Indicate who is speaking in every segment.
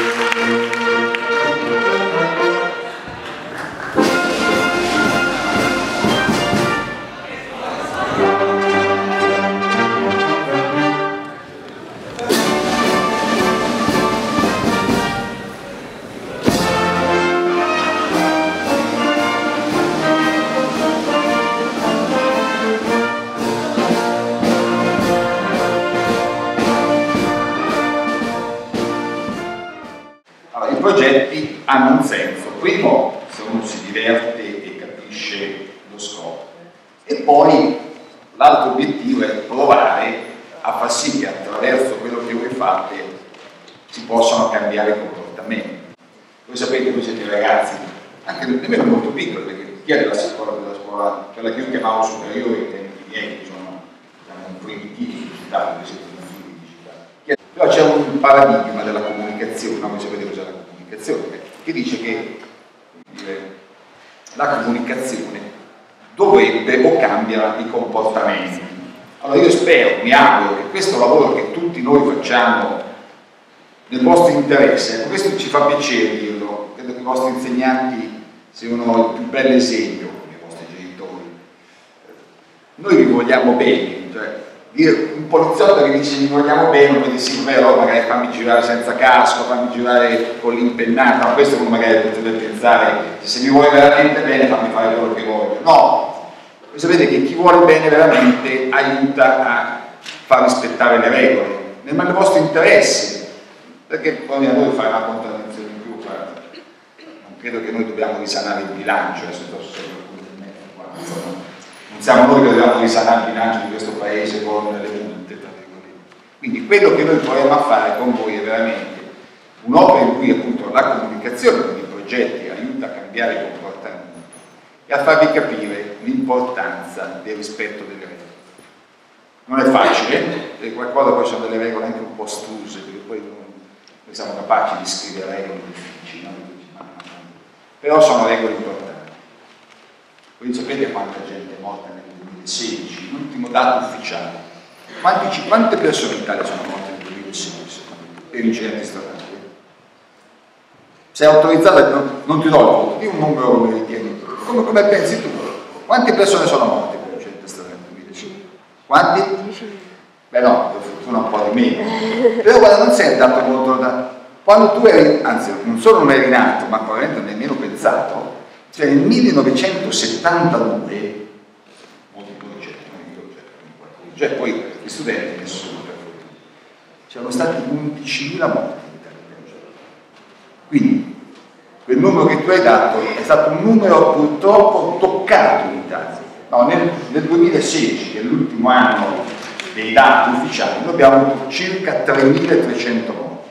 Speaker 1: Allora, hanno un senso. Primo, se uno si diverte e capisce lo scopo. E poi l'altro obiettivo è provare a far sì che attraverso quello che voi fate si possano cambiare i comportamenti. Voi sapete, voi siete ragazzi, anche nemmeno molto piccoli, perché chi è della scuola, della scuola, quella che io chiamavo superiore in tempi miei, che sono diciamo, primitivi digitali, voi siete nativi digitali. Però c'è un paradigma della comunicazione, no? voi sapete cos'è la comunicazione, che dice che la comunicazione dovrebbe o cambia i comportamenti. Allora io spero, mi auguro che questo lavoro che tutti noi facciamo nel vostro interesse, ecco, questo ci fa piacere dirlo, credo che i vostri insegnanti siano il più bel esempio, i vostri genitori. Noi vi vogliamo bene, un poliziotto che dice vi vogliamo bene, poi dici vabbè allora magari fammi girare senza casco, fammi girare con l'impennata, ma questo uno magari potrebbe pensare, se mi vuoi veramente bene fammi fare quello che voglio. No, voi sapete che chi vuole bene veramente aiuta a far rispettare le regole, nel, nel vostro interesse, perché poi a noi fare una contraddizione in più, guarda, non credo che noi dobbiamo risanare il bilancio, adesso sto qua, insomma, siamo noi che dobbiamo risanare il bilancio di questo paese con le multe, quindi quello che noi proviamo a fare con voi è veramente un'opera in cui appunto la comunicazione con i progetti aiuta a cambiare i comportamenti e a farvi capire l'importanza del rispetto delle regole. Non è facile, perché qualcosa poi sono delle regole anche un po' struse, perché poi noi siamo capaci di scrivere regole difficili, no? però sono regole importanti. Voi sapete quanta gente è morta nel 2016, l'ultimo dato ufficiale. Quanti, quante persone in Italia sono morte nel 2016 per incidenti stradali? Sei autorizzata, non, non ti do il voto, di un numero come ritieni, come, come pensi tu? Quante persone sono morte per incidenti stradali nel 2016? Quanti? Beh no, per fortuna un po' di meno. Però guarda, non sei andato molto da... Quando tu eri, anzi non solo non eri nato, ma probabilmente nemmeno pensato, cioè nel 1972, molti progetti, cioè poi gli studenti nessuno per fortuna, c'erano stati 11.000 morti in Italia. Quindi quel numero che tu hai dato è stato un numero purtroppo toccato in Italia. No, nel, nel 2016, che è l'ultimo anno dei dati ufficiali, noi abbiamo circa 3.300 morti.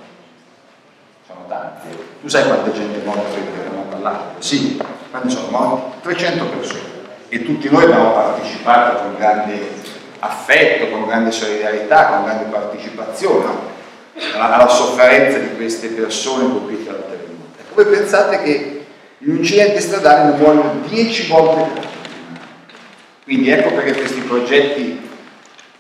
Speaker 1: Sono tanti. Tu sai quanta gente è morta per il terremoto all'Aquila? Sì. Quanti sono morti? 300 persone. E tutti noi abbiamo partecipato con grande affetto, con grande solidarietà, con grande partecipazione alla, alla sofferenza di queste persone colpite dal terremoto. Voi pensate che gli incidenti stradali ne muoiono 10 volte più. Quindi ecco perché questi progetti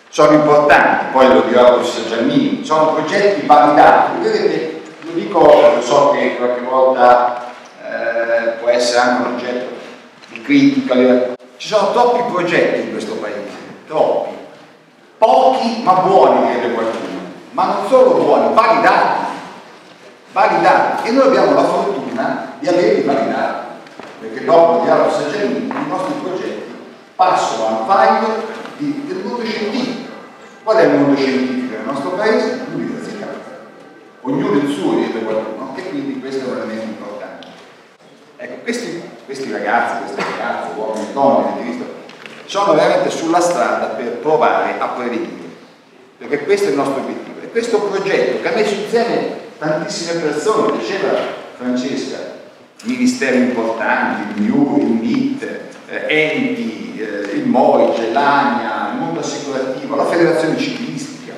Speaker 1: sono importanti, poi lo dirò al professor Giannini, sono progetti validati. Vedete, lo dico, lo so che qualche volta eh, può essere anche un oggetto di critica, ci sono troppi progetti in questo paese, troppi, pochi ma buoni direbbe qualcuno, ma non solo buoni, validati, validati e noi abbiamo la fortuna di averli validati, perché dopo al professor Giannini, i nostri progetti passano al vaglio del mondo scientifico. Qual è il mondo scientifico nel nostro paese? L'università. Ognuno il suo, direbbe qualcuno, e quindi questo è un elemento. Ecco, questi, questi ragazzi, queste ragazze, uomini e donne, visto, sono veramente sulla strada per provare a prevenire, perché questo è il nostro obiettivo. E questo progetto che ha messo insieme tantissime persone, diceva Francesca, ministeri importanti, il MIUR, il MIT, eh, enti, eh, il MOICE, l'ANIA, il mondo assicurativo, la federazione ciclistica,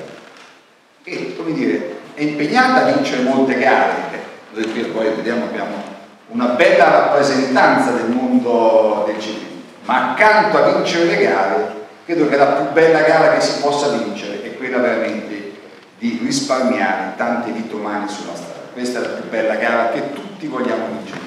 Speaker 1: che come dire, è impegnata a vincere molte gare. Poi vediamo abbiamo una bella rappresentanza del mondo del ciclismo, ma accanto a vincere le gare, credo che la più bella gara che si possa vincere è quella veramente di risparmiare tante vite umane sulla strada. questa è la più bella gara che tutti vogliamo vincere.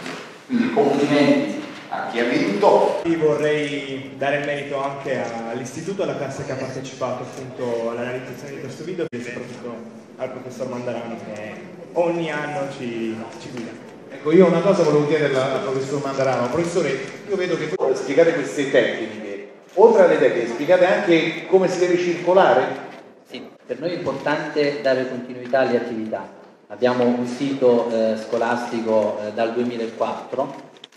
Speaker 1: Quindi complimenti a chi ha vinto.
Speaker 2: Io vorrei dare il merito anche all'istituto alla classe che ha partecipato appunto alla realizzazione di questo video e soprattutto al professor Mandarano che ogni anno ci, ci guida.
Speaker 3: Ecco, io una cosa volevo chiedere al professor Mandarano. Professore, io vedo che voi spiegate queste tecniche, oltre alle tecniche, spiegate anche come si deve circolare?
Speaker 4: Sì, per noi è importante dare continuità alle attività. Abbiamo un sito eh, scolastico eh, dal 2004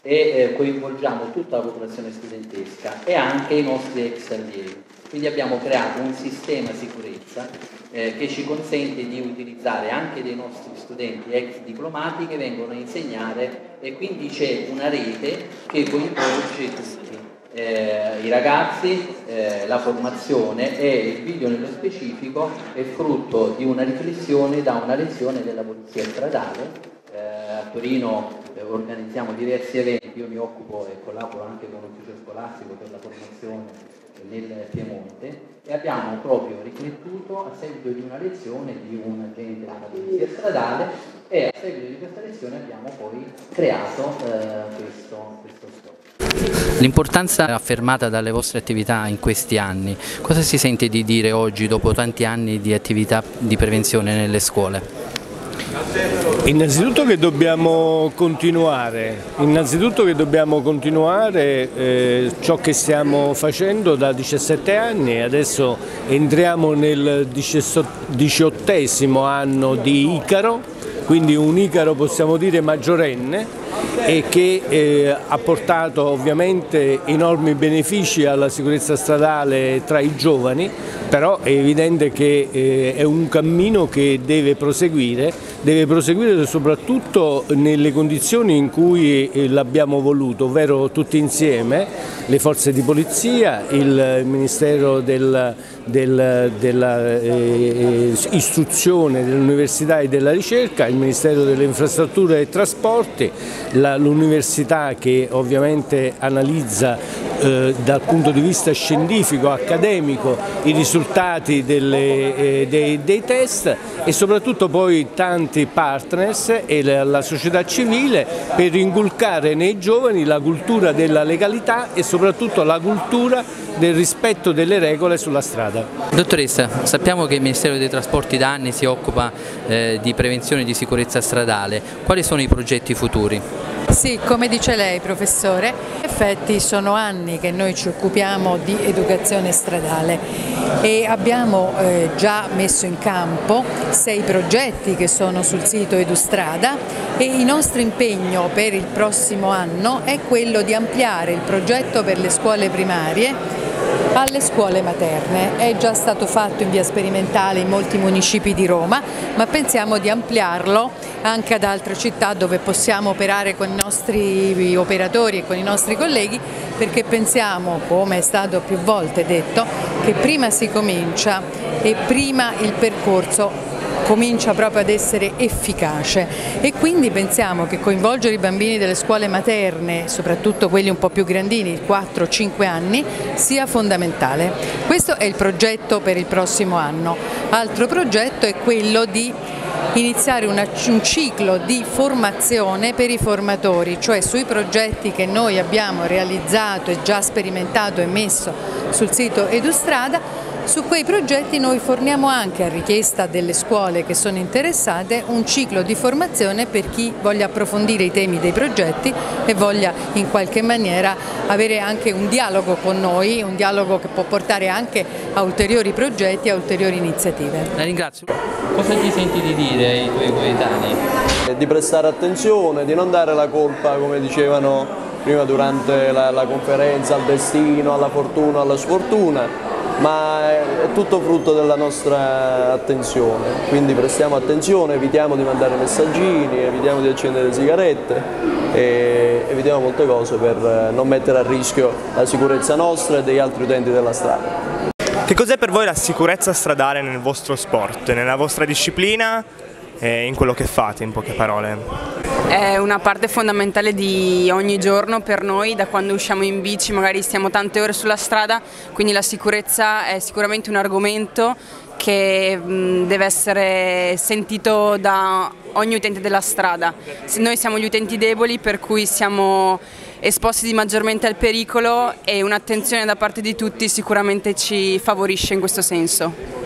Speaker 4: e eh, coinvolgiamo tutta la popolazione studentesca e anche i nostri ex allievi. Quindi abbiamo creato un sistema sicurezza eh, che ci consente di utilizzare anche dei nostri studenti ex diplomati che vengono a insegnare e quindi c'è una rete che coinvolge tutti. Eh, i ragazzi, eh, la formazione e il video nello specifico è frutto di una riflessione da una lezione della Polizia Stradale. Eh, a Torino organizziamo diversi eventi, io mi occupo e collaboro anche con l'ufficio scolastico per la formazione nel Piemonte e abbiamo proprio riflettuto a seguito di una lezione di un agente della polizia stradale e a seguito di questa lezione abbiamo poi creato eh, questo, questo sport.
Speaker 5: L'importanza affermata dalle vostre attività in questi anni, cosa si sente di dire oggi dopo tanti anni di attività di prevenzione nelle scuole?
Speaker 6: Innanzitutto che dobbiamo continuare, che dobbiamo continuare eh, ciò che stiamo facendo da 17 anni, adesso entriamo nel diciottesimo anno di Icaro, quindi un Icaro possiamo dire maggiorenne e che eh, ha portato ovviamente enormi benefici alla sicurezza stradale tra i giovani, però è evidente che eh, è un cammino che deve proseguire, deve proseguire soprattutto nelle condizioni in cui eh, l'abbiamo voluto, ovvero tutti insieme, le forze di polizia, il Ministero del, del, dell'istruzione, eh, dell'università e della ricerca, il Ministero delle infrastrutture e trasporti, l'università che ovviamente analizza eh, dal punto di vista scientifico, accademico, i risultati delle, eh, dei, dei, test e soprattutto poi tanti partners e la, la società civile per inculcare nei giovani la cultura della legalità e soprattutto la cultura del rispetto delle regole sulla strada.
Speaker 5: Dottoressa, sappiamo che il Ministero dei Trasporti da anni si occupa eh, di prevenzione e di sicurezza stradale. Quali sono i progetti futuri?
Speaker 7: Sì, come dice lei professore, in effetti sono anni che noi ci occupiamo di educazione stradale e abbiamo eh, già messo in campo sei progetti che sono sul sito Edustrada e il nostro impegno per il prossimo anno è quello di ampliare il progetto per le scuole primarie alle scuole materne. È già stato fatto in via sperimentale in molti municipi di Roma, ma pensiamo di ampliarlo anche ad altre città dove possiamo operare con i nostri operatori e con i nostri colleghi perché pensiamo, come è stato più volte detto, che prima si comincia e prima il percorso comincia proprio ad essere efficace e quindi pensiamo che coinvolgere i bambini delle scuole materne, soprattutto quelli un po' più grandini, 4-5 anni, sia fondamentale. Questo è il progetto per il prossimo anno. Altro progetto è quello di iniziare una, un ciclo di formazione per i formatori, cioè sui progetti che noi abbiamo realizzato e già sperimentato e messo sul sito Edustrada su quei progetti noi forniamo anche a richiesta delle scuole che sono interessate un ciclo di formazione per chi voglia approfondire i temi dei progetti e voglia in qualche maniera avere anche un dialogo con noi, un dialogo che può portare anche a ulteriori progetti, a ulteriori iniziative.
Speaker 5: La ringrazio. Cosa ti senti di dire ai tuoi coetanei?
Speaker 8: Di prestare attenzione, di non dare la colpa, come dicevano prima durante la, la conferenza, al destino, alla fortuna, alla sfortuna, ma è tutto frutto della nostra attenzione, quindi prestiamo attenzione, evitiamo di mandare messaggini, evitiamo di accendere sigarette e evitiamo molte cose per non mettere a rischio la sicurezza nostra e degli altri utenti della strada.
Speaker 2: Che cos'è per voi la sicurezza stradale nel vostro sport, nella vostra disciplina e in quello che fate, in poche parole?
Speaker 9: È una parte fondamentale di ogni giorno per noi, da quando usciamo in bici magari stiamo tante ore sulla strada, quindi la sicurezza è sicuramente un argomento che deve essere sentito da ogni utente della strada. Noi siamo gli utenti deboli per cui siamo esposti maggiormente al pericolo e un'attenzione da parte di tutti sicuramente ci favorisce in questo senso.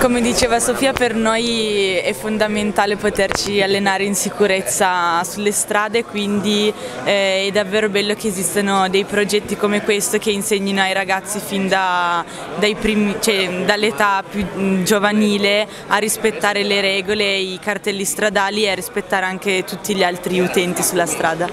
Speaker 10: Come diceva Sofia, per noi è fondamentale poterci allenare in sicurezza sulle strade, quindi eh, è davvero bello che esistano dei progetti come questo che insegnino ai ragazzi fin da, cioè, dall'età più mm, giovanile a rispettare le regole, i cartelli stradali e a rispettare anche tutti gli altri utenti sulla strada.